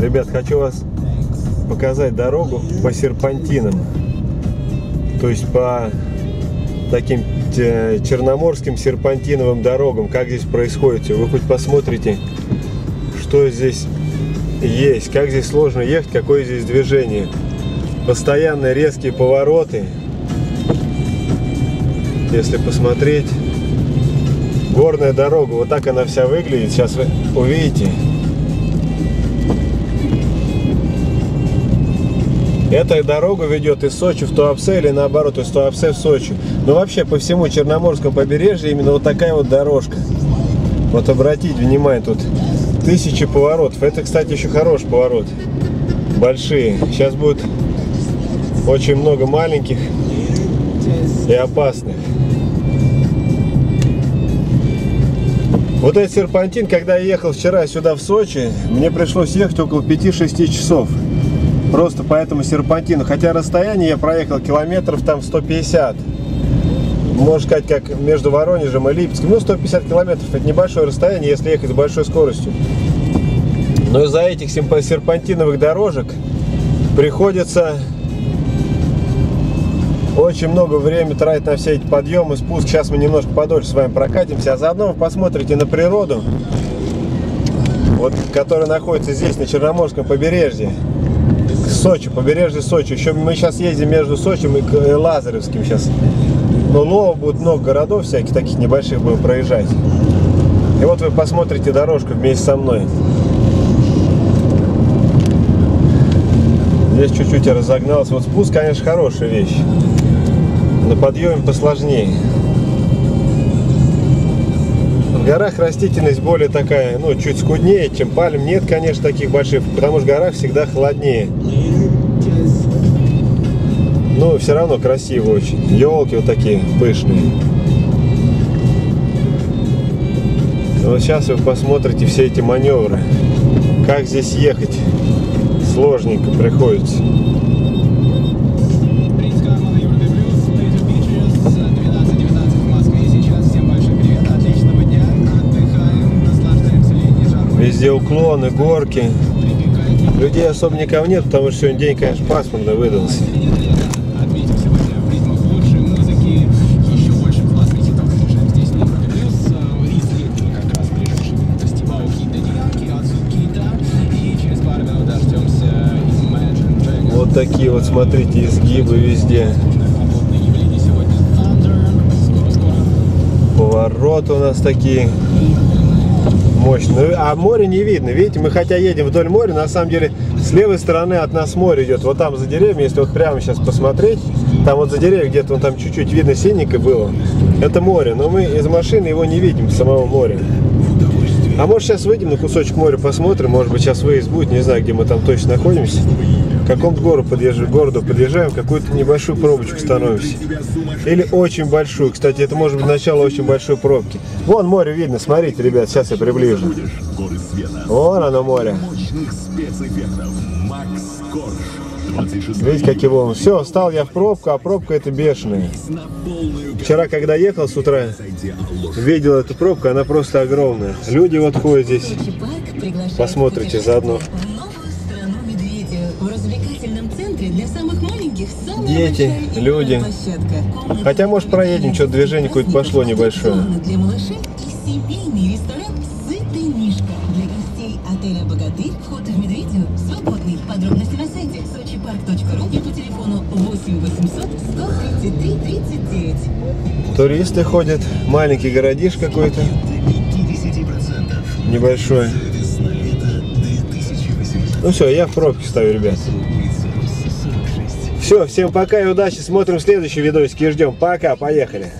Ребят, хочу вас показать дорогу по серпантинам. То есть по таким э, черноморским серпантиновым дорогам. Как здесь происходит. Вы хоть посмотрите, что здесь есть. Как здесь сложно ехать, какое здесь движение. Постоянно резкие повороты. Если посмотреть. Горная дорога. Вот так она вся выглядит. Сейчас вы увидите. Эта дорога ведет из Сочи в Туапсе или наоборот из Туапсе в Сочи. Но вообще по всему Черноморскому побережью именно вот такая вот дорожка. Вот обратите внимание, тут тысячи поворотов. Это, кстати, еще хороший поворот. Большие. Сейчас будет очень много маленьких и опасных. Вот этот серпантин, когда я ехал вчера сюда в Сочи, мне пришлось ехать около 5-6 часов. Просто по этому серпантину. Хотя расстояние я проехал километров там 150. Можно сказать, как между Воронежем и Липецком. Ну, 150 километров. Это небольшое расстояние, если ехать с большой скоростью. Но из-за этих серпантиновых дорожек приходится очень много времени тратить на все эти подъемы, спуск. Сейчас мы немножко подольше с вами прокатимся, а заодно вы посмотрите на природу, вот, которая находится здесь, на Черноморском побережье. Сочи, побережье Сочи. Еще мы сейчас ездим между Сочи и Лазаревским сейчас. Но нового будет много городов всяких таких небольших будем проезжать. И вот вы посмотрите дорожку вместе со мной. Здесь чуть-чуть я разогнался. Вот спуск, конечно, хорошая вещь. На подъеме посложнее. В горах растительность более такая, ну, чуть скуднее, чем пальм. Нет, конечно, таких больших, потому что в горах всегда холоднее. Но все равно красиво очень. Елки вот такие пышные. Вот сейчас вы посмотрите все эти маневры. Как здесь ехать. Сложненько приходится. Везде уклоны, горки. Людей особо никого нет, потому что сегодня день, конечно, пасмурно выдался. Такие вот, смотрите, изгибы везде. Повороты у нас такие мощно. Ну, а море не видно. Видите, мы хотя едем вдоль моря, на самом деле с левой стороны от нас море идет. Вот там за деревьями, если вот прямо сейчас посмотреть, там вот за деревьями где-то вон там чуть-чуть видно синенькое было. Это море, но мы из машины его не видим, самого моря. А может сейчас выйдем на кусочек моря посмотрим, может быть сейчас выезд будет, не знаю, где мы там точно находимся какому-то городу подъезжаем, городу подъезжаем, какую-то небольшую пробочку становимся. Или очень большую. Кстати, это может быть начало очень большой пробки. Вон море видно, смотрите, ребят, сейчас я приближу. Вон оно море. Видите, как его... Все, встал я в пробку, а пробка это бешеная. Вчера, когда ехал с утра, видел эту пробку, она просто огромная. Люди вот ходят здесь. Посмотрите заодно. Дети, люди. Хотя, может, проедем, что-то движение какое-то пошло небольшое. Для малышей и семейный ресторан «Сытый Мишка». Для гостей отеля «Богатырь» вход в Медведю свободный. Подробности на сайте sochipark.ru и по телефону 8 800 133 39. Туристы ходят, маленький городиш какой-то. Небольшой. Ну все, я в пробке ставлю, ребят. Все, всем пока и удачи. Смотрим следующий видосик и ждем. Пока, поехали.